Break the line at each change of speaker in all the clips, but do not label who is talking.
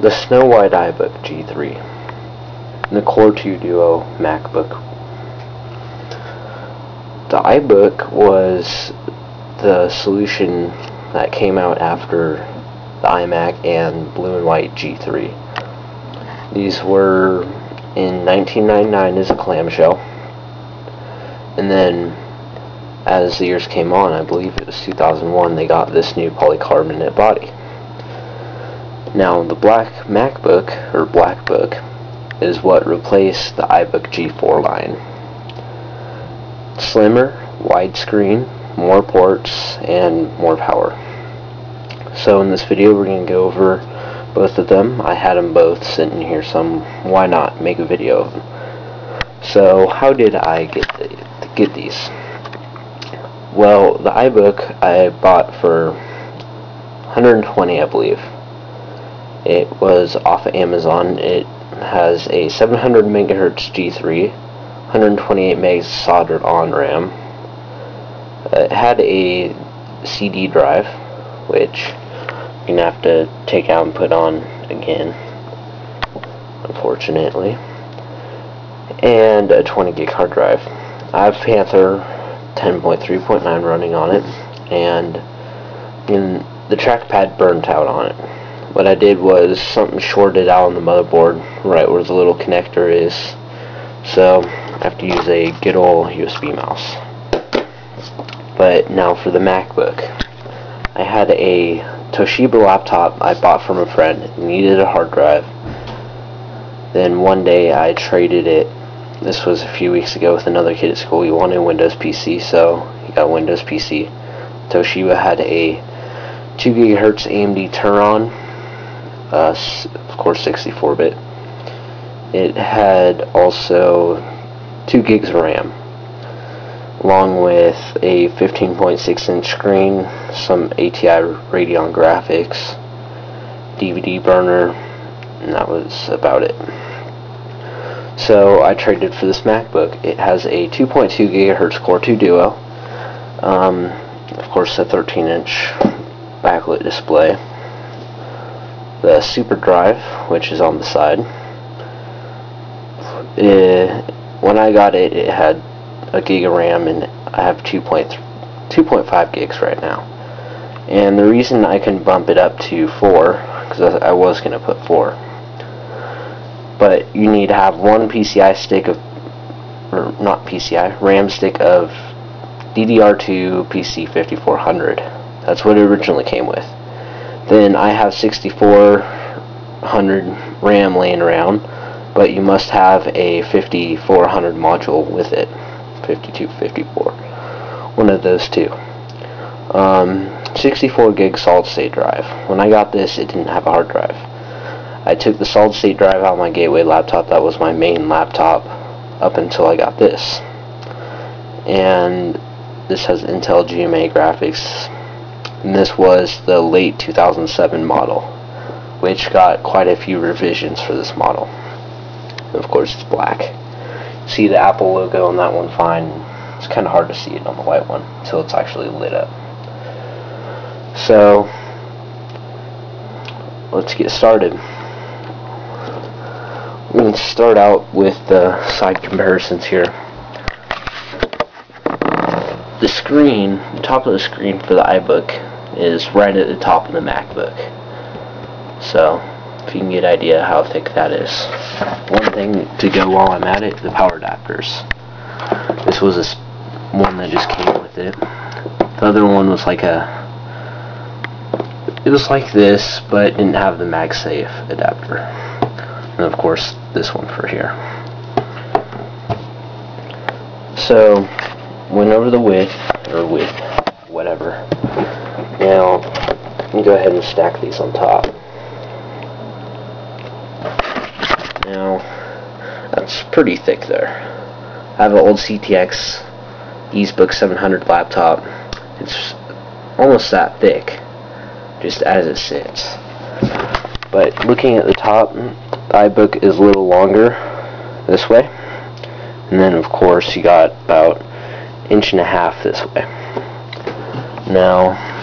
the Snow White iBook G3, and the Core 2 Duo MacBook. The iBook was the solution that came out after the iMac and Blue and White G3. These were in 1999 as a clamshell, and then as the years came on, I believe it was 2001, they got this new polycarbonate body. Now, the black MacBook, or BlackBook, is what replaced the iBook G4 line. Slimmer, widescreen, more ports, and more power. So in this video we're going to go over both of them. I had them both sitting here, so why not make a video of them. So how did I get the, get these? Well, the iBook I bought for 120 I believe. It was off of Amazon. It has a 700 megahertz G3, 128 megs soldered on RAM. It had a CD drive, which you're gonna have to take out and put on again, unfortunately. And a 20 gig hard drive. I have Panther 10.3.9 running on it, and the trackpad burnt out on it what I did was something shorted out on the motherboard right where the little connector is. So I have to use a good old USB mouse. But now for the MacBook. I had a Toshiba laptop I bought from a friend needed a hard drive. Then one day I traded it. This was a few weeks ago with another kid at school. He wanted a Windows PC so he got Windows PC Toshiba had a 2 gigahertz AMD Turion uh, of course 64-bit. It had also 2 gigs of RAM, along with a 15.6 inch screen, some ATI Radeon graphics, DVD burner, and that was about it. So I traded for this MacBook. It has a 2.2 gigahertz Core 2 Duo, um, of course a 13 inch backlit display the super drive which is on the side. It, when I got it it had a gig of RAM and I have 2.5 gigs right now. And the reason I can bump it up to 4 because I, I was going to put 4 but you need to have one PCI stick of or not PCI, RAM stick of DDR2 PC 5400 that's what it originally came with then I have 6400 RAM laying around but you must have a 5400 module with it. 5254 one of those two. Um, 64 gig solid state drive. When I got this it didn't have a hard drive. I took the solid state drive out of my gateway laptop. That was my main laptop up until I got this. And this has Intel GMA graphics and this was the late 2007 model which got quite a few revisions for this model. Of course it's black. See the Apple logo on that one? Fine. It's kind of hard to see it on the white one until it's actually lit up. So let's get started. We can start out with the side comparisons here. The screen, the top of the screen for the iBook is right at the top of the MacBook. So, if you can get an idea how thick that is. One thing to go while I'm at it, the power adapters. This was a one that just came with it. The other one was like a it was like this, but didn't have the MagSafe adapter. And of course, this one for here. So, went over the width, or width, whatever. Now, go ahead and stack these on top. Now, that's pretty thick there. I have an old CTX EzBook 700 laptop. It's almost that thick, just as it sits. But looking at the top, the iBook is a little longer this way. And then, of course, you got about inch and a half this way. Now,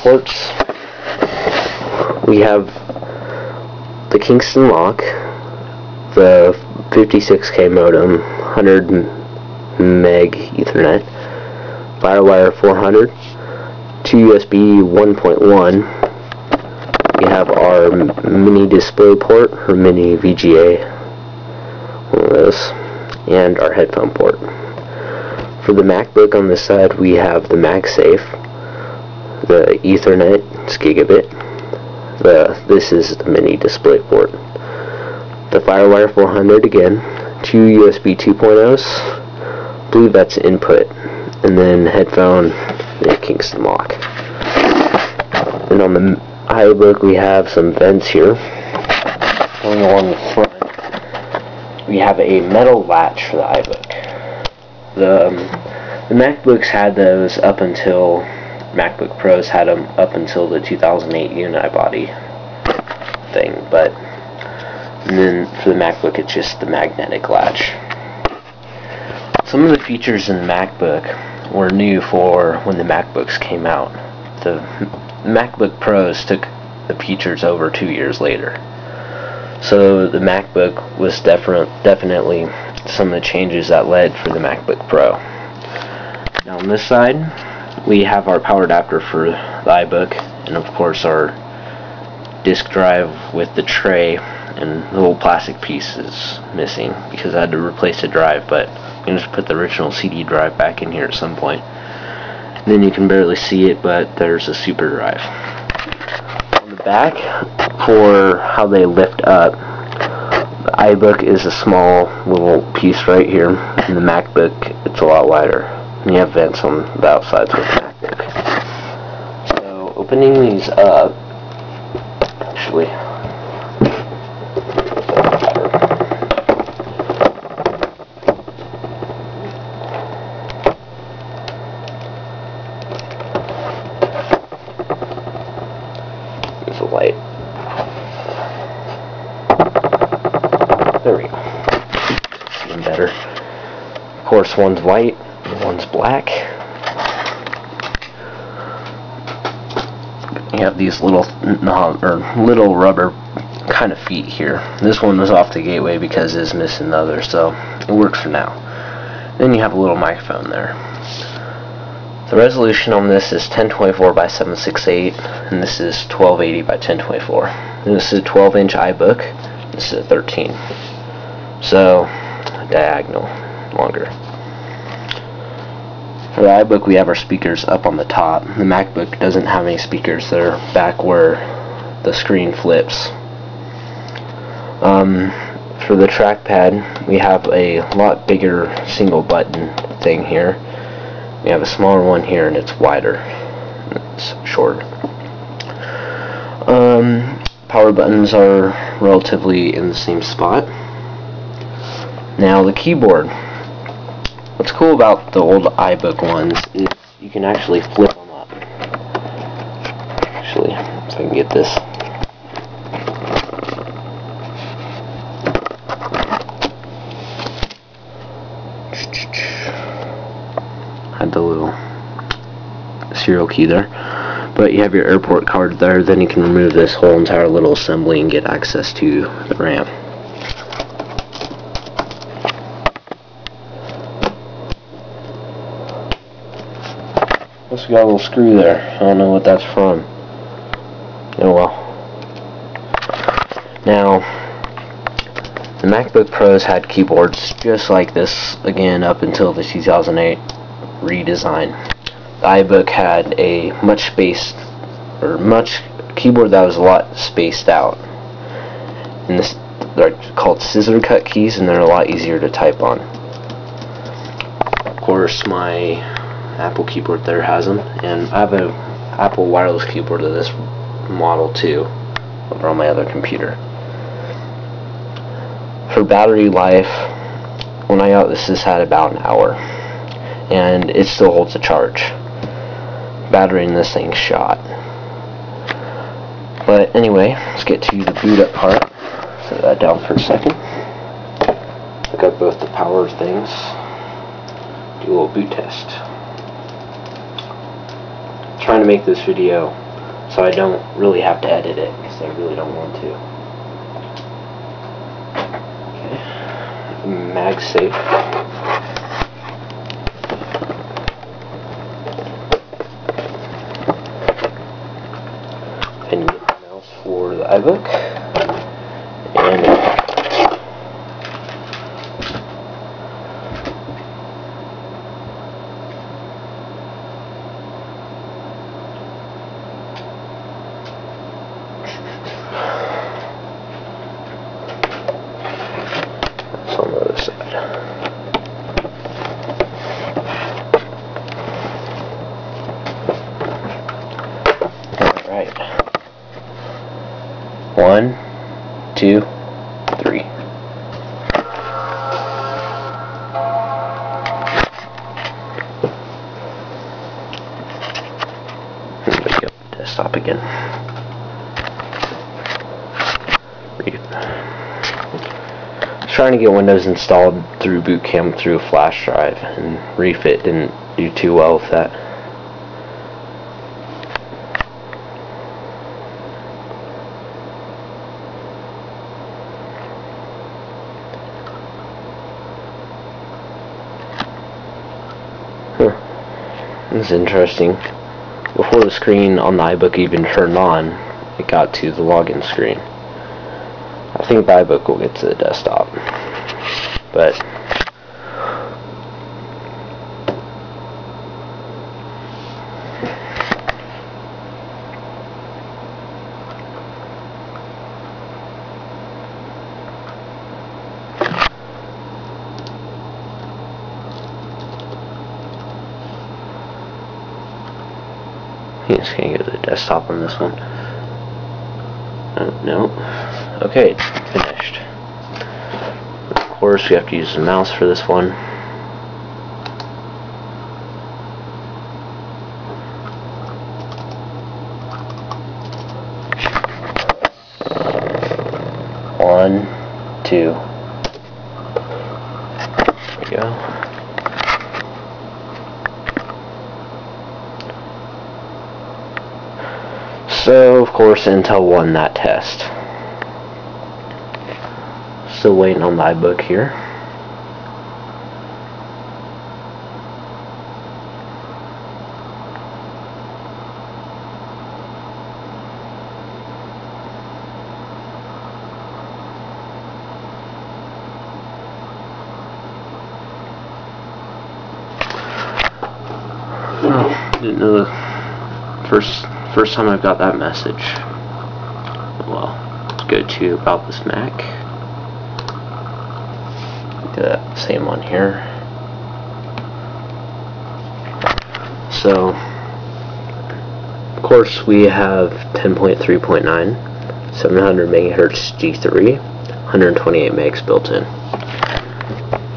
ports, we have the Kingston lock, the 56k modem, 100 meg Ethernet, FireWire 400, two USB 1.1. We have our mini display port, or mini VGA, one of those, and our headphone port. For the MacBook on this side, we have the MagSafe, the Ethernet, it's gigabit. The this is the mini display port. The FireWire 400 again, two USB 2.0s. I believe that's input, and then headphone, the Kingston lock. And on the iBook, we have some vents here. Going along the front, we have a metal latch for the iBook. The um, the MacBooks had those up until MacBook Pros had them up until the 2008 unibody thing, but then for the MacBook it's just the magnetic latch. Some of the features in the MacBook were new for when the MacBooks came out. The MacBook Pros took the features over two years later. So the MacBook was definitely some of the changes that led for the MacBook Pro. Now on this side, we have our power adapter for the iBook and of course our disk drive with the tray and the little plastic piece is missing because I had to replace the drive but I'm going to put the original CD drive back in here at some point and then you can barely see it but there's a super drive. On the back for how they lift up the iBook is a small little piece right here and the MacBook it's a lot wider and you have vents on the outsides with MacBook. So opening these up, actually, light. There we go. Even better. Of course, one's white, one's black. You have these little or little rubber kind of feet here. This one was off the gateway because it's missing the other, so it works for now. Then you have a little microphone there. The resolution on this is 1024 by 768, and this is 1280 by 1024. And this is a 12 inch iBook, this is a 13. So, diagonal, longer. For the iBook, we have our speakers up on the top. The MacBook doesn't have any speakers. They're back where the screen flips. Um, for the trackpad, we have a lot bigger single button thing here. We have a smaller one here, and it's wider. It's shorter. Um, power buttons are relatively in the same spot. Now the keyboard. What's cool about the old iBook ones is you can actually flip them up. Actually, if I can get this. Had the little serial key there. But you have your airport card there, then you can remove this whole entire little assembly and get access to the RAM. Got a little screw there. I don't know what that's from. Oh well. Now, the MacBook Pros had keyboards just like this again up until the 2008 redesign. The iBook had a much spaced or much keyboard that was a lot spaced out. And this they're called scissor cut keys and they're a lot easier to type on. Of course my Apple keyboard there has them, and I have a Apple wireless keyboard of this model too, over on my other computer. For battery life, when I got this, this had about an hour, and it still holds a charge. Battery in this thing's shot. But anyway, let's get to the boot up part. Set that down for a second. Look up both the power things. Do a little boot test trying to make this video so I don't really have to edit it because I really don't want to. Okay. MagSafe. And mouse for the iBook. One, two, three. Desktop again. I was trying to get Windows installed through Boot Camp through a flash drive, and rEFIt didn't do too well with that. Is interesting. Before the screen on the iBook even turned on, it got to the login screen. I think the iBook will get to the desktop. But He's gonna go to the desktop on this one. Oh, no. Okay, it's finished. Of course, we have to use the mouse for this. One, two. There we go. So, of course, Intel won that test. Still waiting on the iBook here. Oh, didn't know the first first time I've got that message. Well, let's go to about this Mac. Do that same one here. So, of course, we have 10.3.9, 700 megahertz G3, 128 megs built in.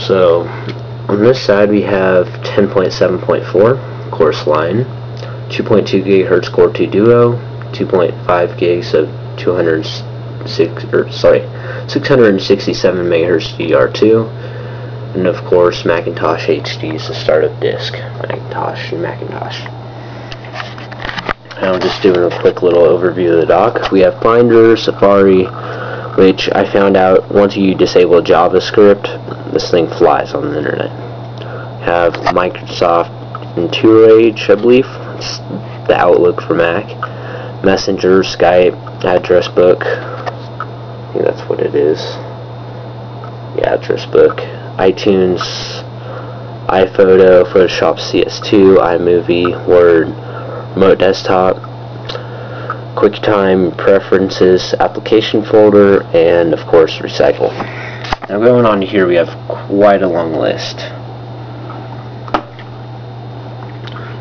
So, on this side we have 10.7.4 course Lion, 2.2 gigahertz Core 2 Duo, 2.5 gigs of 206 or sorry, 667 megahertz DDR2, and of course Macintosh HD is the startup disk. Macintosh and Macintosh. I'm just doing a quick little overview of the dock. We have Finder, Safari, which I found out once you disable JavaScript, this thing flies on the internet. Have Microsoft and Entourage, I believe. It's the Outlook for Mac. Messenger, Skype, address book. I think that's what it is. Yeah, address book. iTunes, iPhoto, Photoshop CS2, iMovie, Word, Remote Desktop, QuickTime, Preferences, Application Folder, and of course Recycle. Now going on here we have quite a long list.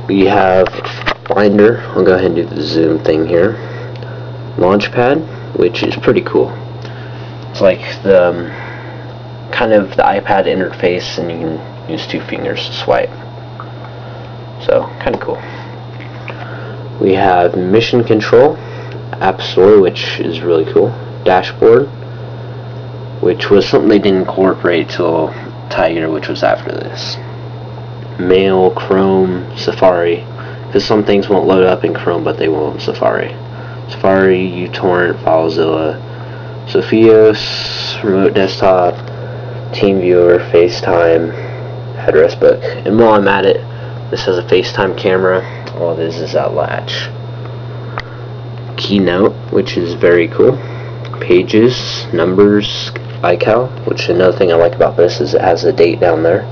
We have Finder, I'll go ahead and do the zoom thing here. Launchpad, which is pretty cool. It's like the um, kind of the iPad interface and you can use two fingers to swipe. So, kind of cool. We have Mission Control, App Store, which is really cool. Dashboard, which was something they didn't incorporate till Tiger, which was after this. Mail, Chrome, Safari, because some things won't load up in Chrome, but they will in Safari. Safari, uTorrent, FileZilla, Sophos, Remote Desktop, TeamViewer, FaceTime, address book. And while I'm at it, this has a FaceTime camera. All this is that latch. Keynote, which is very cool. Pages, numbers, iCal, which another thing I like about this is it has a date down there.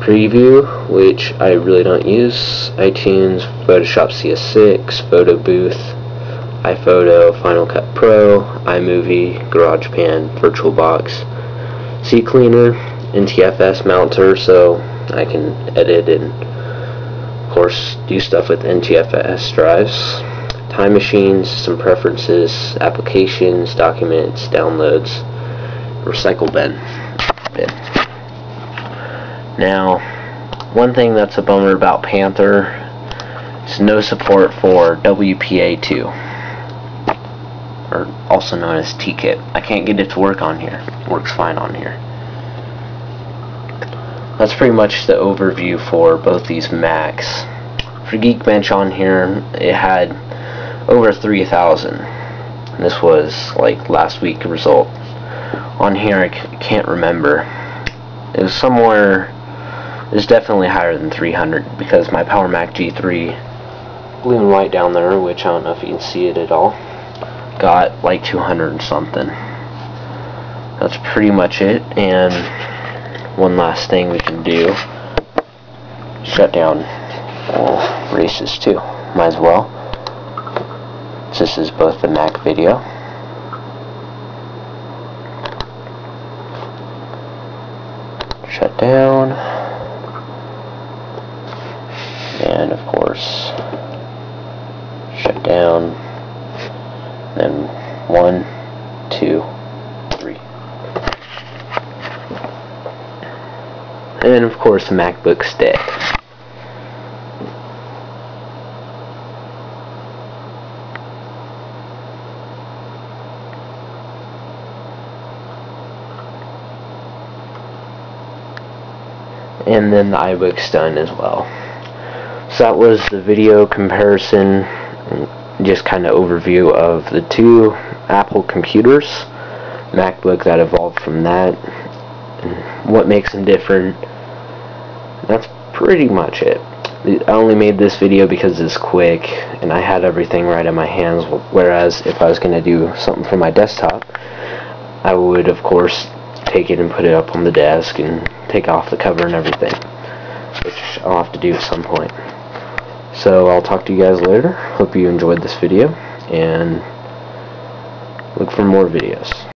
Preview, which I really don't use. iTunes, Photoshop CS6, Photo Booth, iPhoto, Final Cut Pro, iMovie, GarageBand, VirtualBox, CCleaner, NTFS mounter so I can edit and of course do stuff with NTFS drives time machines, some preferences, applications, documents, downloads, recycle bin. bin. Now, one thing that's a bummer about Panther is no support for WPA2, or also known as TKIP. I can't get it to work on here. It works fine on here. That's pretty much the overview for both these Macs. For Geekbench on here, it had over 3,000. This was like last week result. On here I can't remember. It was somewhere, it was definitely higher than 300 because my Power Mac G3 blue and white down there, which I don't know if you can see it at all, got like 200 and something. That's pretty much it and one last thing we can do shut down all races too. Might as well. This is both the Mac video shut down and of course shut down. Then one two three. And of course the MacBook stick. And then the iBook's done as well. That was the video comparison, just kind of overview of the two Apple computers, MacBook that evolved from that, and what makes them different. That's pretty much it. I only made this video because it's quick and I had everything right in my hands whereas if I was going to do something for my desktop I would of course take it and put it up on the desk and take off the cover and everything which I'll have to do at some point so I'll talk to you guys later. Hope you enjoyed this video and look for more videos